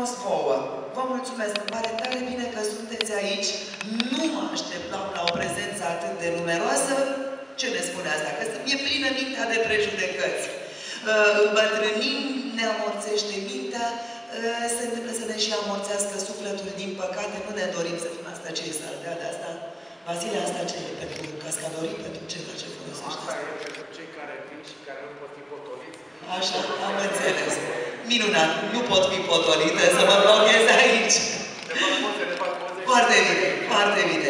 frumos vouă! Vă mulțumesc! Îmi pare tare bine că sunteți aici. Nu mă așteptam la o prezență atât de numeroasă. Ce ne spune asta? Că e plină mintea de prejudecăți. Uh, îmbătrânim, ne amorțește mintea, uh, se întâmplă să ne și amorțească sufletul, din păcate, nu ne dorim să fim asta ce este de asta. Vasile, asta ce e pentru cascadorii, pentru ce, ce folosește? Asta e pentru cei care vin și care nu pot fi potoliți. Așa, am înțeles. Minunat, nu pot fi potolite, să mă blochez aici. De fapt, poze, de fapt, poze. Foarte bine, foarte bine.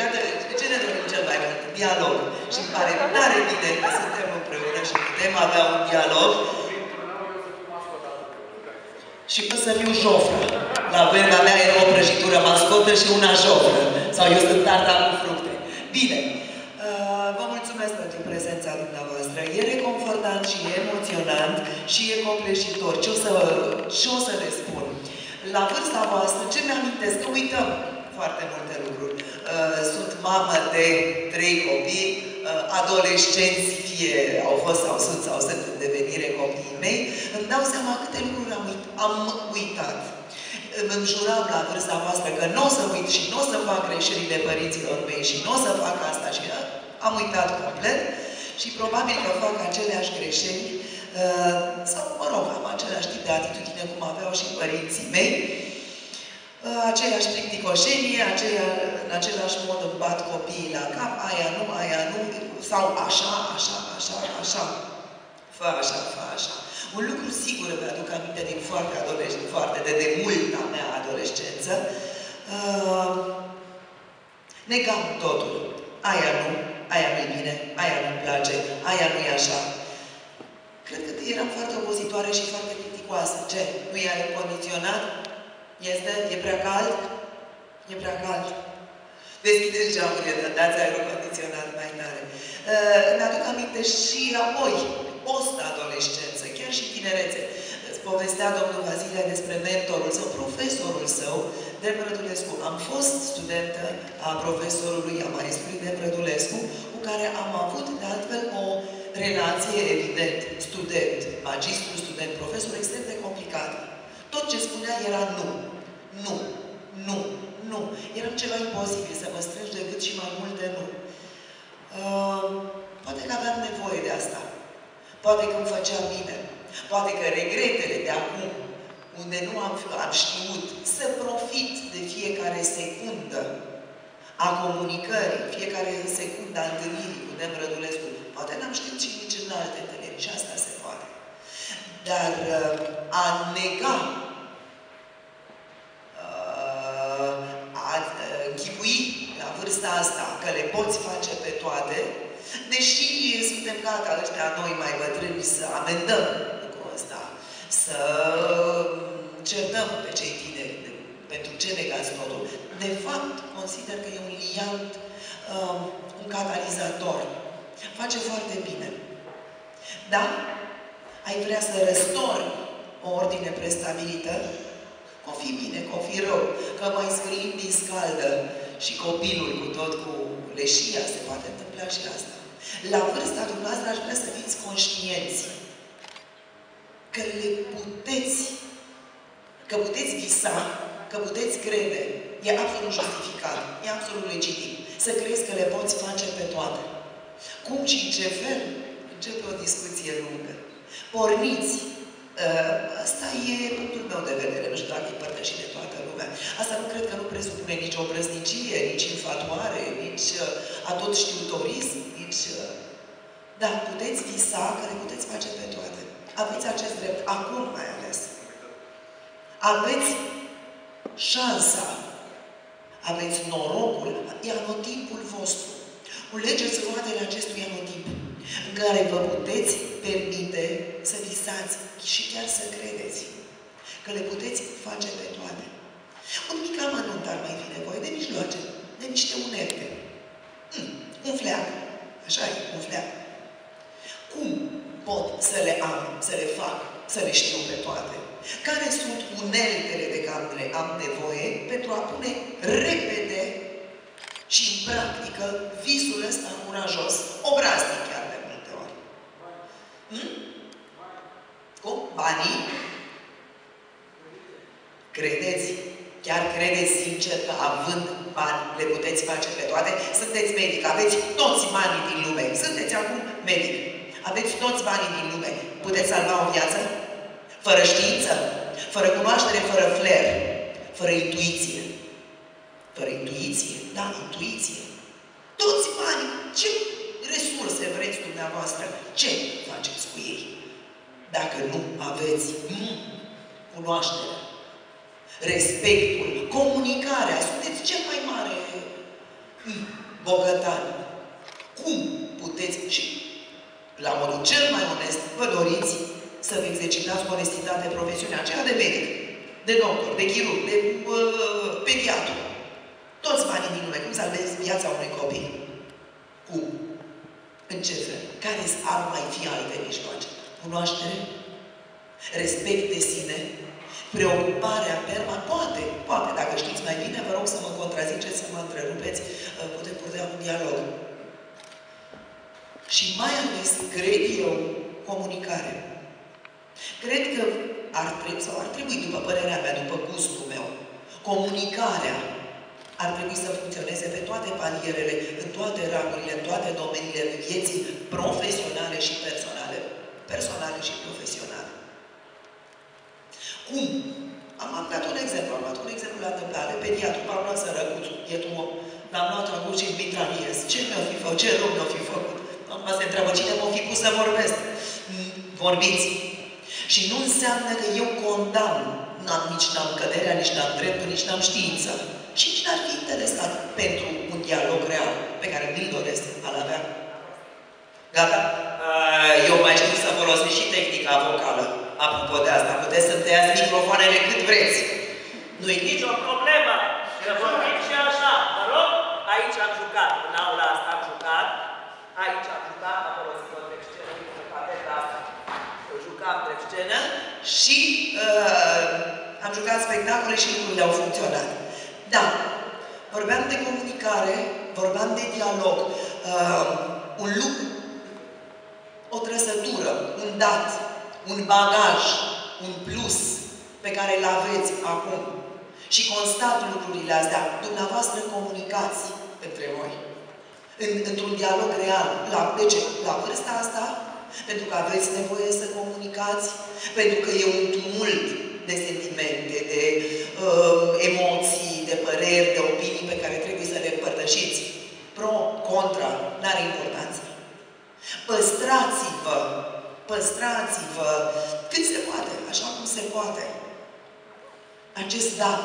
Iată, ce ne dorim cel mai mult? Dialog. Și îmi pare tare bine că suntem împreună și putem avea un dialog. Și pot să fiu jofră. La vremea mea era o prăjitură mascotă și una jofră. Sau eu sunt tarta cu fructe. Bine. Uh, vă mulțumesc pentru prezența dumneavoastră. E reconfortant și e emoționant și e copleșitor. Ce o să, ce o să le spun? La vârsta voastră, ce mi-amintesc? Că uităm foarte multe lucruri. Uh, sunt mamă de trei copii, uh, adolescenți, fie au fost sau sunt sau sunt în devenire copiii mei, îmi dau seama câte lucruri am, uit am uitat. Îmi juram la vârsta voastră că nu o să uit și nu o să fac greșelile părinților mei și nu o să fac asta și am uitat complet și probabil că fac aceleași greșeli uh, sau, mă rog, am același tip de atitudine cum aveau și părinții mei Uh, aceeași plicticoșenie, aceea, în același mod îmi bat copiii la cap, aia nu, aia nu, sau așa, așa, așa, așa. Fă așa, fă așa. Un lucru sigur îmi aduc aminte din foarte, adolescență, foarte de demulta mea adolescență. Uh, negam totul. Aia nu, aia nu-i bine, aia nu-mi place, aia nu-i așa. Cred că eram foarte obositoare și foarte plicticoasă. Ce? Nu e aer condiționat? Este? E prea cald? E prea cald. Deschideți geamurile, dați aerul condiționat mai tare. Uh, îmi aduc aminte și apoi, post-adolescență, chiar și tinerețe. Îți povestea domnul Vasile despre mentorul său, profesorul său, de Brădulescu. Am fost studentă a profesorului, a maestrului de Brădulescu, cu care am avut, de altfel, o relație, evident, student, magistru, student, profesor, extrem de complicată. Tot ce spunea era nu. Nu. Nu. Nu. Era ceva imposibil să mă strângi de gât și mai mult de nu. Uh, poate că aveam nevoie de asta. Poate că îmi făcea bine. Poate că regretele de acum, unde nu am, am știut să profit de fiecare secundă a comunicării, fiecare secundă a întâlnirii cu Nem Rădulescu, poate n-am știut și nici în alte întâlniri și asta se poate. Dar uh, a nega a închipui la vârsta asta că le poți face pe toate, deși suntem gata ăștia noi mai bătrâni să amendăm lucrul ăsta, să certam pe cei tineri pentru ce negați totul. De fapt, consider că e un liant, um, un catalizator. Face foarte bine. Da? Ai vrea să răstori o ordine prestabilită? o fi bine, că o fi rău, că mai scrim din scaldă și copilul cu tot cu leșia, se poate întâmpla și asta. La vârsta dumneavoastră aș vrea să fiți conștienți că le puteți, că puteți visa, că puteți crede. E absolut justificat, e absolut legitim. Să crezi că le poți face pe toate. Cum și în ce fel? Începe o discuție lungă. Porniți Uh, asta e punctul meu de vedere, nu știu dacă e părtășit de toată lumea. Asta nu cred că nu presupune nici o brăznicie, nici infatuare, nici uh, atot știutorism, nici... Uh, da, puteți visa că le puteți face pe toate. Aveți acest drept, acum mai ales. Aveți șansa, aveți norocul, e anotimpul vostru. Culegeți roadele acestui anotimp în care vă puteți permite să visați și chiar să credeți că le puteți face pe toate. Un mic amănunt ar mai fi nevoie de mijloace, de niște unelte. Hmm, un fleac. Așa e, un fleac. Cum pot să le am, să le fac, să le știu pe toate? Care sunt uneltele de care le am nevoie pentru a pune repede și în practică visul ăsta curajos, obraznic chiar de multe ori. Hmm? Cum? Banii? Credeți? Chiar credeți sincer că având bani le puteți face pe toate? Sunteți medic, aveți toți banii din lume. Sunteți acum medic. Aveți toți banii din lume. Puteți salva o viață? Fără știință, fără cunoaștere, fără flair, fără intuiție. Fără intuiție, da, intuiție. Toți banii, ce resurse vreți dumneavoastră, ce faceți cu ei? Dacă nu aveți mm, cunoaștere, respectul, comunicarea, sunteți cel mai mare mm, bogătan. Cum puteți și la modul cel mai onest vă doriți să vă exercitați onestitate profesională, aceea de medic, de doctor, de chirurg, de uh, pediatru. Toți banii din lume, cum salvezi viața unui copil? Cum? În ce fel? Care ar mai fi alte mijloace? Cunoaștere? Respect de sine? Preocuparea perma? Poate, poate, dacă știți mai bine, vă rog să mă contraziceți, să mă întrerupeți, uh, putem purta un dialog. Și mai ales, cred eu, comunicare. Cred că ar trebui, sau ar trebui, după părerea mea, după gustul meu, comunicarea ar trebui să funcționeze pe toate palierele, în toate rangurile, în toate domeniile vieții profesionale și personale. Personale și profesionale. Cum? Am, am dat un exemplu, am luat un exemplu la întâmplare. Pediatru, m-am luat sărăcuț, bietul om. L-am luat acum și mitraliez. Ce mi-o fi făcut? Ce rău mi-o fi făcut? Mama se întreabă cine m-o fi pus să vorbesc. Vorbiți. Și nu înseamnă că eu condamn. N-am, nici n-am căderea, nici n-am dreptul, nici n-am știință. Și nici n-ar fi interesat pentru un dialog real pe care mi-l doresc al avea. Gata? Eu mai știu să folosesc și tehnica vocală. Apropo de asta, puteți să tăiați microfoanele cât vreți. Nu e nicio problemă. Să vorbim și așa. Mă rog, aici am jucat. În aula asta am jucat. Aici am jucat, acolo sunt o scenă, uite, cadeta asta. Jucam de scenă și uh, am jucat spectacole și lucrurile au funcționat. Da, vorbeam de comunicare, vorbeam de dialog, uh, un lucru, o trăsătură, un dat, un bagaj, un plus pe care îl aveți acum. Și constat lucrurile astea. Dumneavoastră comunicați între voi. În, într-un dialog real. La, de ce? La vârsta asta? Pentru că aveți nevoie să comunicați? Pentru că e un tumult de sentimente, de uh, emoții, de păreri, de opinii pe care trebuie să le împărtășiți. Pro, contra, n-are importanță. Păstrați-vă, păstrați-vă cât se poate, așa cum se poate. Acest dat,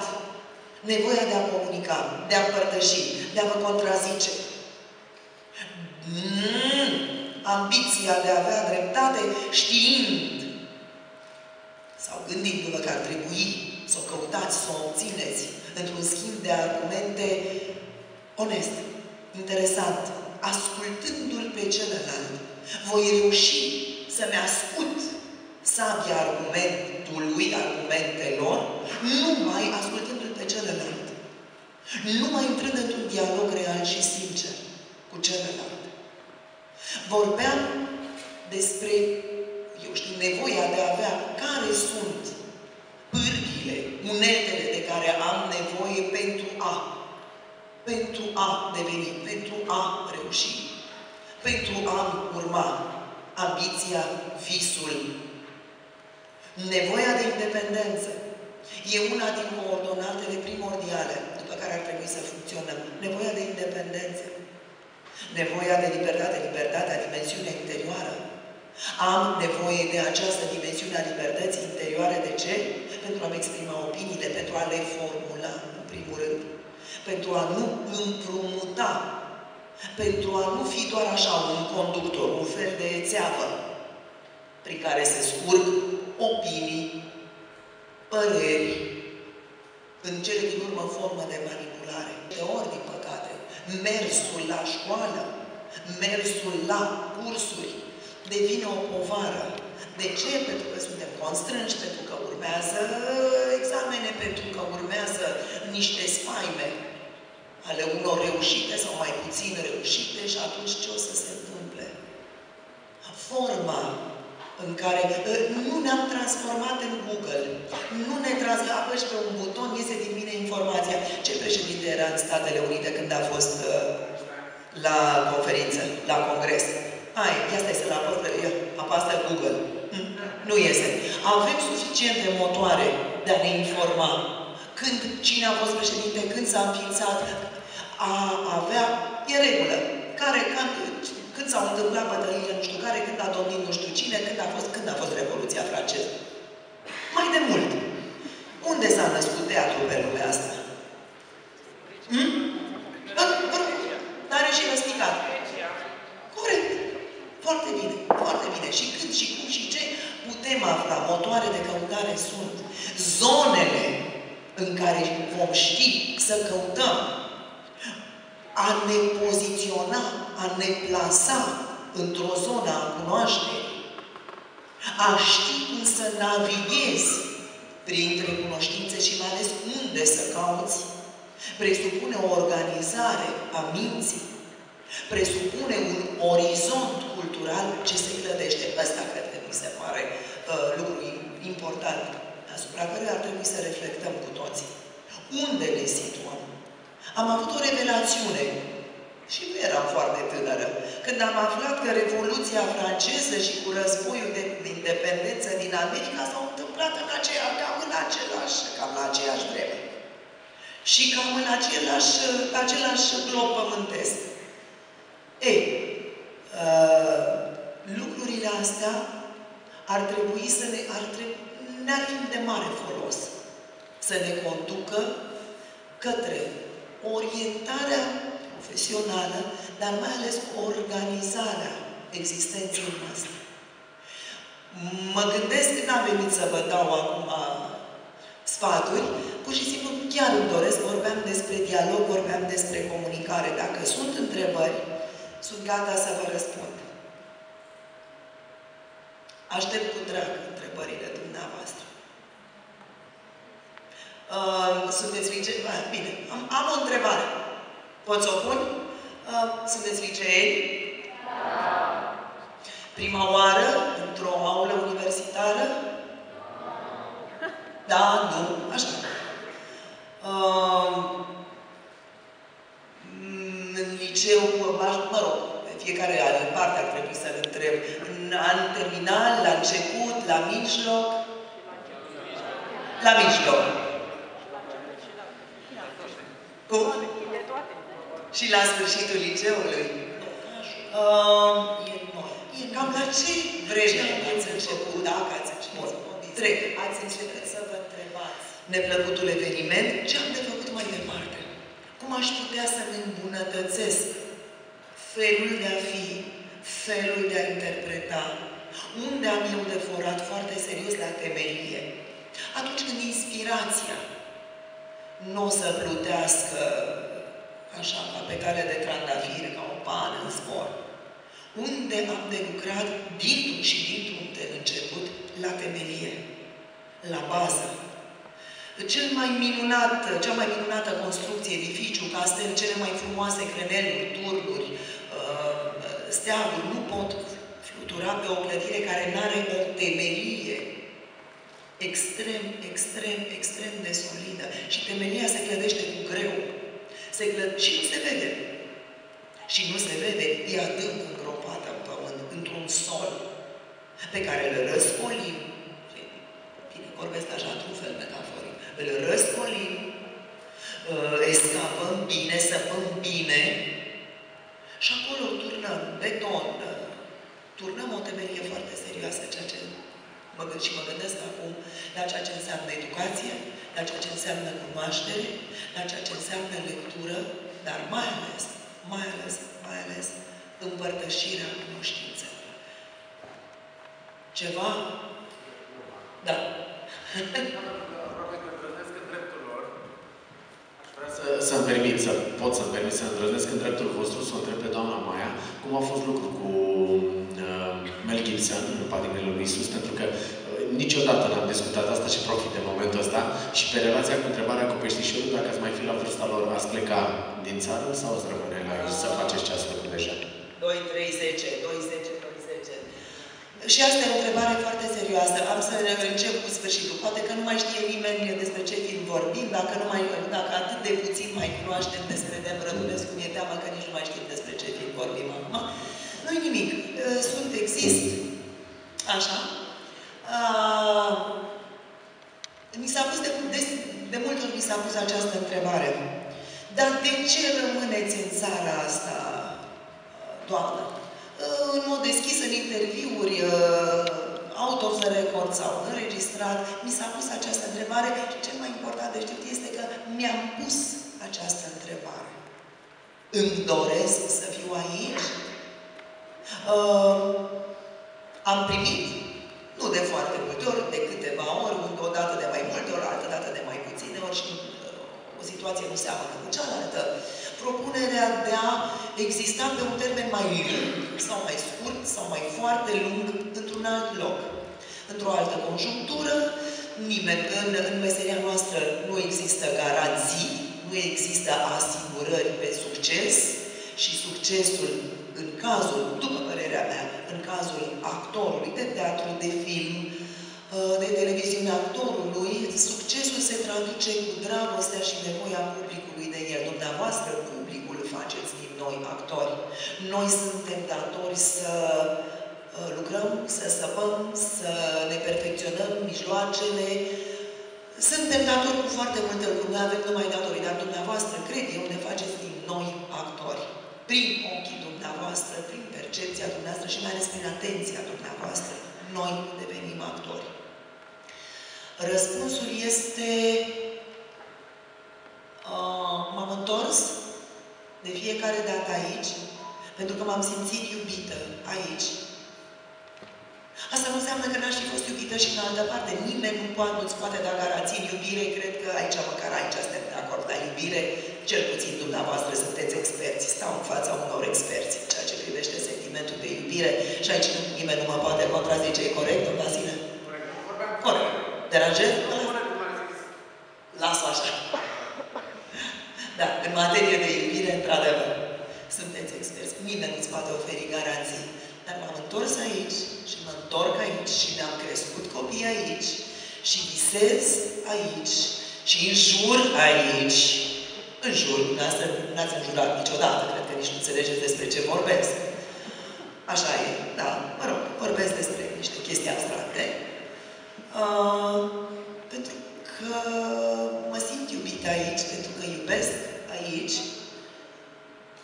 nevoia de a comunica, de a împărtăși, de a vă contrazice. Mm, ambiția de a avea dreptate știind sau gândindu-vă că ar trebui să o căutați, să o obțineți într-un schimb de argumente onest, interesant, ascultându-l pe celălalt, voi reuși să-mi ascult sabia argumentului, argumentelor, numai ascultându-l pe celălalt. Numai intrând într-un dialog real și sincer cu celălalt. Vorbeam despre, eu știu, nevoia de a avea care sunt pârghile, uneltele de care am nevoie pentru a, pentru a deveni, pentru a reuși, pentru a urma ambiția, visul, nevoia de independență. E una din coordonatele primordiale după care ar trebui să funcționăm. Nevoia de independență. Nevoia de libertate, libertatea, dimensiunea interioară. Am nevoie de această dimensiune a libertății interioare. De ce? Pentru a-mi exprima opiniile, pentru a le formula, în primul rând. Pentru a nu împrumuta. Pentru a nu fi doar așa un conductor, un fel de țeavă prin care se scurg opinii, păreri, în cele din urmă formă de manipulare. De ori, din păcate, mersul la școală, mersul la cursuri, devine o povară. De ce? Pentru că suntem constrânși, pentru că urmează examene, pentru că urmează niște spaime ale unor reușite sau mai puțin reușite și atunci ce o să se întâmple? Forma în care uh, nu ne-am transformat în Google. Nu ne trans... apăși pe un buton, iese din mine informația. Ce președinte era în Statele Unite când a fost uh, la conferință, la congres? Hai, ia stai să-l apăs, apasă Google. Hm? Nu iese. Avem suficiente motoare de a ne informa când, cine a fost președinte, când s-a înființat, a avea, e regulă. Care, când, când s-au întâmplat bătăliile nu știu care, când a domnit nu știu cine, când a fost, când a fost Revoluția franceză. Mai de mult. Unde s-a născut teatru pe lumea asta? Hmm? Dar are și răspicat. Corect. Foarte bine, foarte bine. Și când, și cum, și ce putem afla? Motoare de căutare sunt. Zonele în care vom ști să căutăm a ne poziționa, a ne plasa într-o zonă a cunoașterii, a ști cum să navighezi printre cunoștințe și mai ales unde să cauți, presupune o organizare a minții, presupune un orizont cultural ce se clădește. Ăsta cred că mi se pare uh, lucru important asupra căruia ar trebui să reflectăm cu toții. Unde ne situăm? Am avut o revelațiune și nu eram foarte tânără. Când am aflat că Revoluția franceză și cu războiul de independență din America s-au întâmplat în aceea, cam în același, cam la aceeași vreme. Și cam în același, același glob pământesc. Ei, uh, lucrurile astea ar trebui să ne, ar trebui, ne-ar fi de mare folos să ne conducă către orientarea profesională, dar mai ales organizarea existenței noastre. Mă gândesc că n-am venit să vă dau acum sfaturi, pur și simplu chiar îmi doresc, vorbeam despre dialog, vorbeam despre comunicare. Dacă sunt întrebări, sunt gata să vă răspund. Aștept cu drag întrebările dumneavoastră. Uh, sunteți licei? Bine, am, am o întrebare. Pot să o pun? Uh, sunteți liceeni? Da. Prima oară într-o aulă universitară? Da, nu, așa. Uh, în liceu, mă rog, fiecare are parte ar trebui să-l întreb. În an terminal, la început, la mijloc? La mijloc. Cum? Și la sfârșitul liceului? Uh, e, e cam la ce vreme ați început, dacă ați început? Trec. Ați început să vă întrebați. Neplăcutul eveniment, ce am de făcut mai departe? Cum aș putea să-mi îmbunătățesc felul de a fi, felul de a interpreta? Unde am eu de forat foarte serios la temelie? Atunci când inspirația nu o să plutească așa, ca pe cale de trandafir, ca o pană în zbor. Unde am de lucrat dintr-un și dintr-un de început la temelie, la bază. Cel mai minunat, cea mai minunată construcție, edificiu, castel, cele mai frumoase creneluri, turnuri, uh, steaguri, nu pot flutura pe o clădire care nu are o temelie extrem, extrem, extrem de solidă. Și temelia se clădește cu greu. Se clăd... Și nu se vede. Și nu se vede, e adânc îngropată în pământ, într-un sol pe care îl răscolim. Bine, vorbesc așa într-un fel metaforic. Îl răscolim, uh, escapăm bine, săpăm bine și acolo turnăm beton, turnăm o temelie foarte serioasă, ceea ce mă gând și mă gândesc acum la ceea ce înseamnă educație, la ceea ce înseamnă cunoaștere, la ceea ce înseamnă lectură, dar mai ales, mai ales, mai ales împărtășirea cunoștințelor. Ceva? Da. să, să-mi permit, să pot să-mi permit să îndrăznesc în dreptul vostru, să o întreb pe doamna Maia, cum a fost lucrul cu uh, Mel Gibson în Patimile lui Isus, pentru că uh, niciodată n-am discutat asta și profit de momentul ăsta și pe relația cu întrebarea cu peștișorul, dacă ați mai fi la vârsta lor, ați pleca din țară sau ați rămâne la aici să faceți ce ați făcut deja? 2, 3, 10, 2, 10, 2, 10. Și asta e o întrebare foarte serioasă. Am să încep cu sfârșitul. Poate că nu mai știe nimeni despre ce film vorbim, dacă, nu mai, dacă atât de puțin mai cunoaștem despre Dem Rădulescu, mi-e teamă că nici nu mai știm despre ce film vorbim acum. Nu-i nimic. Sunt, exist. Așa. Uh, mi s-a pus de, de, de multe ori mi s-a pus această întrebare. Dar de ce rămâneți în țara asta, doamnă? În mod deschis, în interviuri, out of the record sau înregistrat, mi s-a pus această întrebare și cel mai important de știut este că mi-am pus această întrebare. Îmi doresc să fiu aici? Uh, am primit, nu de foarte multe ori, de câteva ori, o dată de mai multe ori, altă dată de mai puține ori și o situație nu seamănă cu cealaltă. Propunerea de a exista pe un termen mai lung sau mai scurt sau mai foarte lung într-un alt loc. Într-o altă conjunctură, nimeni în, în meseria noastră nu există garanții, nu există asigurări pe succes și succesul în cazul, după părerea mea, în cazul actorului de teatru, de film, uh, de televiziune actorului, succesul se traduce cu dragostea și nevoia publicului de el. Dumneavoastră, publicul, faceți din noi actori. Noi suntem datori să uh, lucrăm, să săpăm, să ne perfecționăm mijloacele. Suntem datori cu foarte multe lucruri. Noi avem numai datorii, dar dumneavoastră, cred eu, ne faceți din noi actori. Prin ochii dumneavoastră, prin percepția dumneavoastră și mai ales prin atenția dumneavoastră, noi devenim actori. Răspunsul este uh, m-am întors de fiecare dată aici, pentru că m-am simțit iubită aici. Asta nu înseamnă că n-aș fi fost iubită și în altă parte. Nimeni nu poate, nu-ți poate da garanții în iubire. Cred că aici, măcar aici, suntem de acord. La iubire, cel puțin dumneavoastră sunteți experți. Stau în fața unor experți în ceea ce privește sentimentul de iubire. Și aici nimeni nu mă poate contrazice. E corect, domnul Vasile? Corect. Deranjez? Las-o așa. Da, în materie de iubire, într-adevăr, sunteți experți. Nimeni nu-ți poate oferi garanții. Dar m-am întors aici și mă întorc aici și mi-am crescut copii aici și visez aici și înjur aici. În jur, dumneavoastră n-ați înjurat niciodată, cred că nici nu înțelegeți despre ce vorbesc. Așa e, da, mă rog, vorbesc despre niște chestii abstracte. Uh, pentru că mă simt iubit aici, pentru că iubesc aici,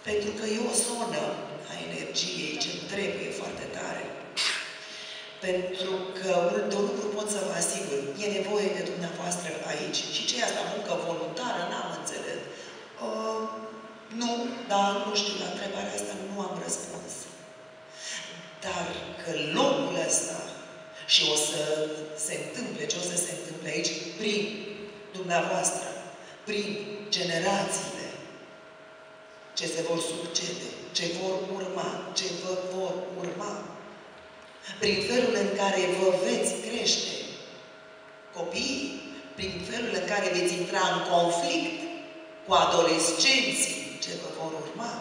pentru că e o zonă a energiei ce trebuie foarte tare. Pentru că de un lucru pot să vă asigur, e nevoie de dumneavoastră aici. Și ce e asta, muncă voluntară? N-am înțeles. Uh, nu, dar nu știu, la întrebarea asta nu am răspuns. Dar că locul ăsta și o să se întâmple, ce o să se întâmple aici, prin dumneavoastră, prin generațiile ce se vor succede, ce vor urma, ce vă vor urma, prin felul în care vă veți crește copiii, prin felul în care veți intra în conflict cu adolescenții ce vă vor urma,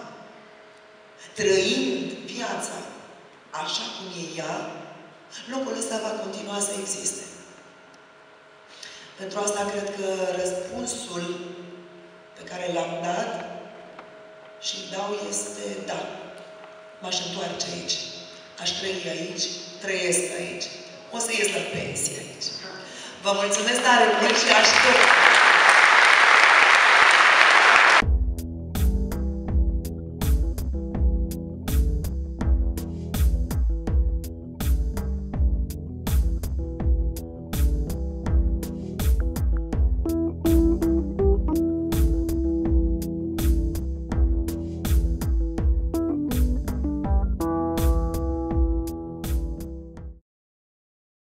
trăind viața așa cum e ea, locul ăsta va continua să existe. Pentru asta cred că răspunsul pe care l-am dat și dau este da. M-aș întoarce aici. Aș trăi aici, trăiesc aici. O să ies la pensie aici. Vă mulțumesc tare mult și aștept